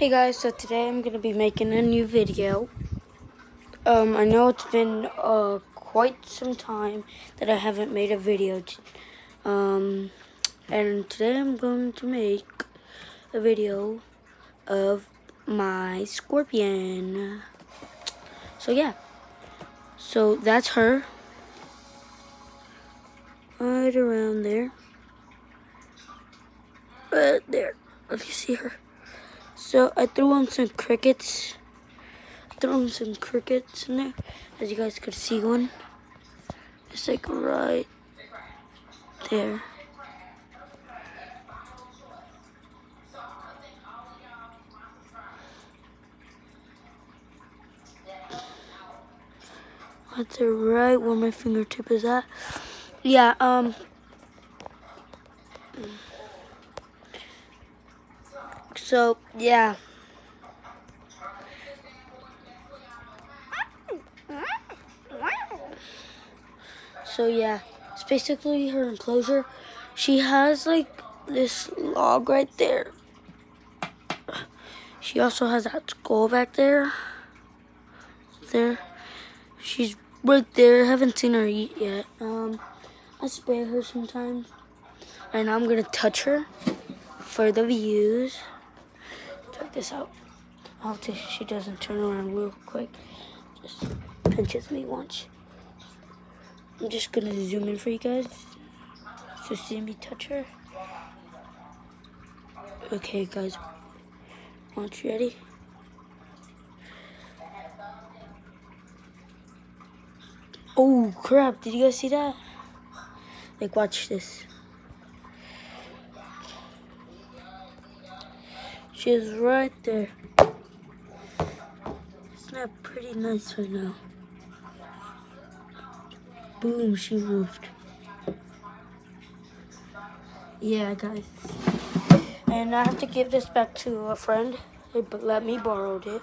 Hey guys, so today I'm going to be making a new video. Um, I know it's been uh, quite some time that I haven't made a video. Um, and today I'm going to make a video of my scorpion. So yeah, so that's her. Right around there. Right there. Let me see her. So I threw in some crickets. Threw in some crickets in there. As you guys could see one. It's like right there. That's right where my fingertip is at. Yeah, um, So, yeah. So, yeah. It's basically her enclosure. She has, like, this log right there. She also has that skull back there. There. She's right there. haven't seen her eat yet. Um, I spare her sometimes. And I'm going to touch her for the views check this out. I hope she doesn't turn around real quick. Just pinches me once. I'm just gonna zoom in for you guys. So see me touch her. Okay guys. Aren't you ready? Oh crap, did you guys see that? Like watch this. She's right there. It's not pretty nice right now. Boom, she moved. Yeah, guys. And I have to give this back to a friend. They let me borrow it.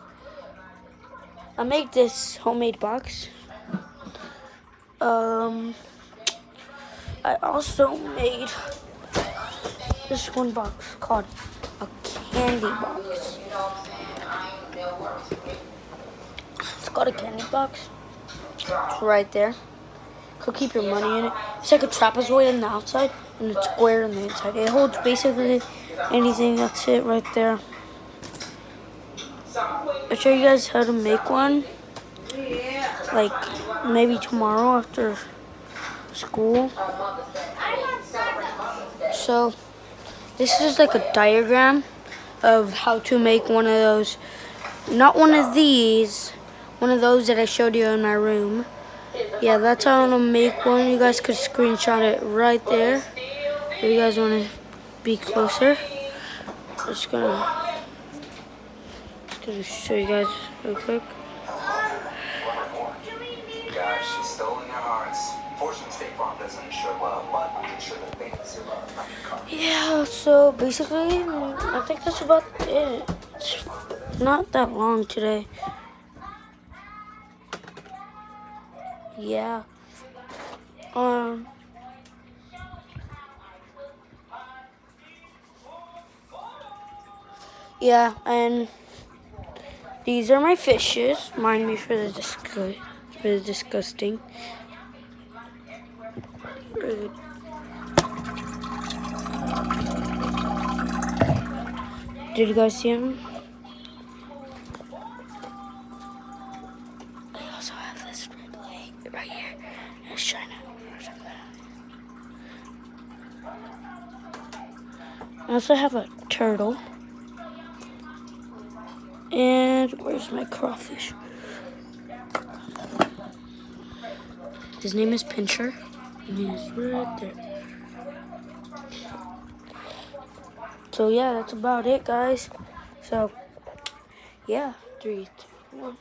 I made this homemade box. Um, I also made this one box called candy box. It's got a candy box. It's right there. Could keep your money in it. It's like a trapezoid on the outside and a square on the inside. It holds basically anything. That's it right there. I'll show you guys how to make one. Like maybe tomorrow after school. So this is like a diagram of how to make one of those, not one of these, one of those that I showed you in my room. Yeah, that's how I'm gonna make one. You guys could screenshot it right there. If you guys wanna be closer. I'm just gonna, just gonna show you guys real quick. Yeah, so basically, I think that's about it. It's not that long today. Yeah. Um. Yeah, and these are my fishes. Mind me for the disgust, for the disgusting. Did you guys see him? I also have this red right here. It's shining I also have a turtle. And where's my crawfish? His name is Pincher. And he's right there. So yeah, that's about it, guys. So yeah, three, two, one.